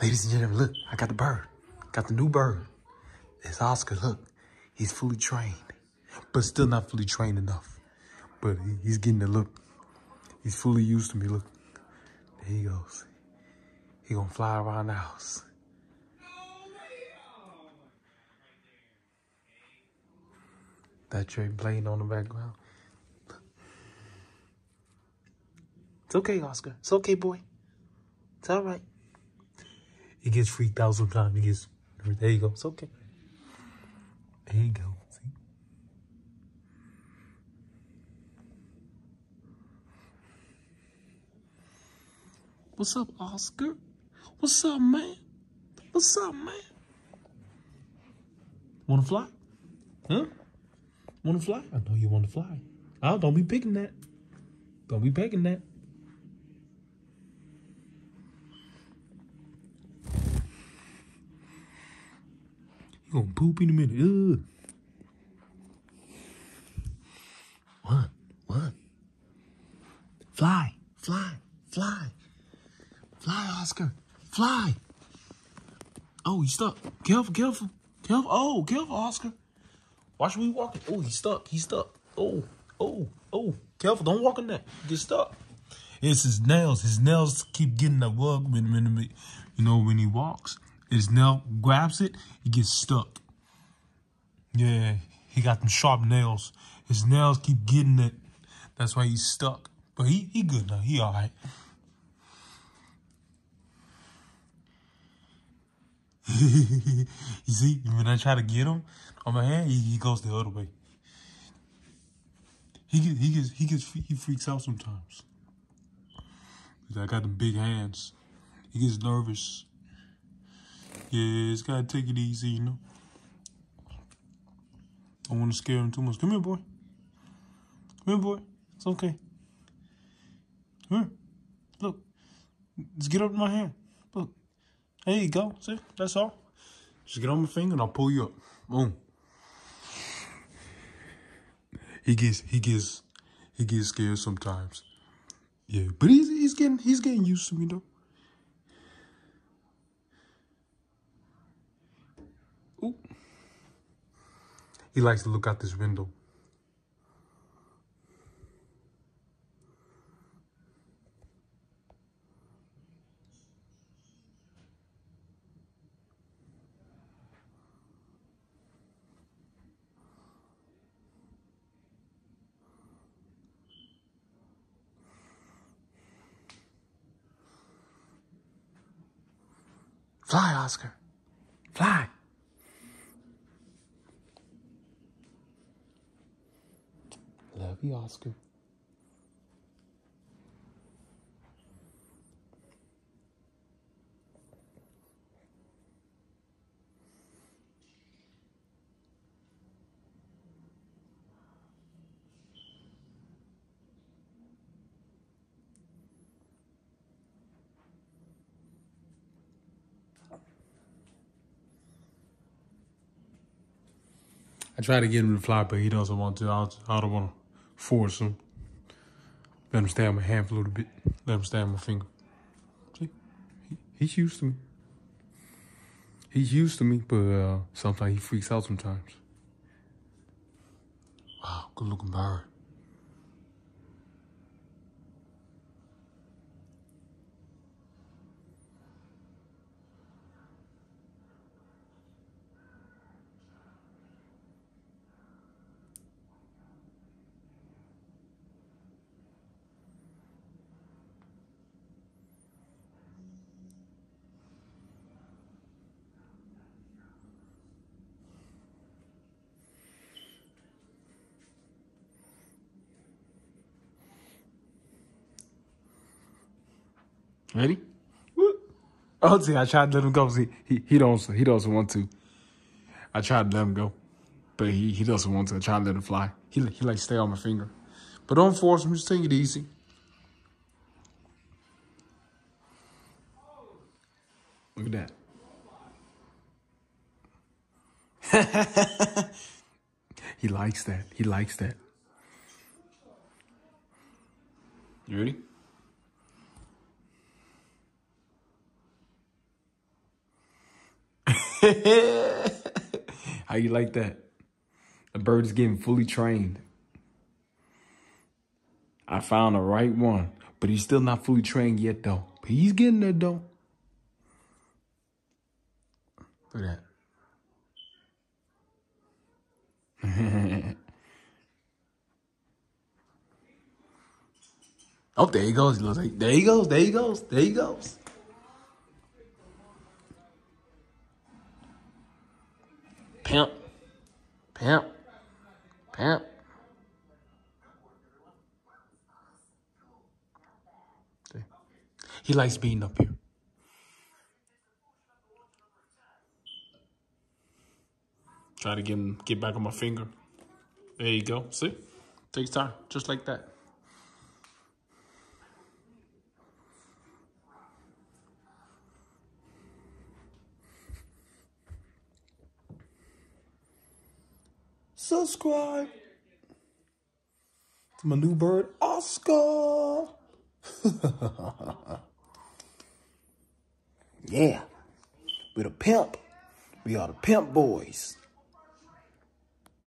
Ladies and gentlemen, look, I got the bird. Got the new bird. It's Oscar. Look, he's fully trained, but still not fully trained enough. But he's getting the look. He's fully used to me. Look, there he goes. He gonna fly around the house. That Trey playing on the background. It's okay, Oscar. It's okay, boy. It's all right. He gets freaked out sometimes. He gets, there you go. It's okay. There you go. See? What's up, Oscar? What's up, man? What's up, man? Wanna fly? Huh? Wanna fly? I know you wanna fly. Oh, don't be picking that. Don't be picking that. You gonna poop in a minute. Ugh. What? What? Fly, fly, fly. Fly, Oscar. Fly. Oh, he's stuck. Careful, careful. Careful. Oh, careful, Oscar. Watch me walking. Oh, he's stuck. He's stuck. Oh, oh, oh. Careful. Don't walk on that. Get stuck. It's his nails. His nails keep getting the rug when, when, you know, when he walks. His nail grabs it, he gets stuck. Yeah, he got them sharp nails. His nails keep getting it. That's why he's stuck. But he, he good now. He all right. you see, when I try to get him on my hand, he, he goes the other way. He gets, he gets, he gets, he freaks out sometimes. I got them big hands. He gets nervous. Yeah, it's gotta take it easy, you know. I don't want to scare him too much. Come here, boy. Come here, boy. It's okay. Come here. Look. Just get up in my hand. Look. There you go. See? That's all. Just get on my finger and I'll pull you up. Boom. He gets he gets he gets scared sometimes. Yeah, but he's he's getting he's getting used to me though. Ooh. He likes to look out this window. Fly, Oscar. Fly. Love you, Oscar. I try to get him to fly, but he doesn't want to. I, I don't want to force him. Let him stay on my hand for a little bit. Let him stay on my finger. See? He, he's used to me. He's used to me, but uh, sometimes he freaks out sometimes. Wow, good looking bird. Ready? Oh, see, I tried to let him go. See, he, he don't he doesn't want to. I tried to let him go, but he, he doesn't want to. I tried to let him fly. He he like stay on my finger, but don't force him. Just take it easy. Look at that. he likes that. He likes that. You ready? How you like that? The bird is getting fully trained. I found the right one, but he's still not fully trained yet, though. But he's getting there, though. Look at that. oh, there he goes. There he goes. There he goes. There he goes. Pimp. Pimp. Pimp. He likes being up here. Try to get him get back on my finger. There you go. See? Takes time. Just like that. Subscribe to my new bird, Oscar. yeah, we're the pimp. We are the pimp boys.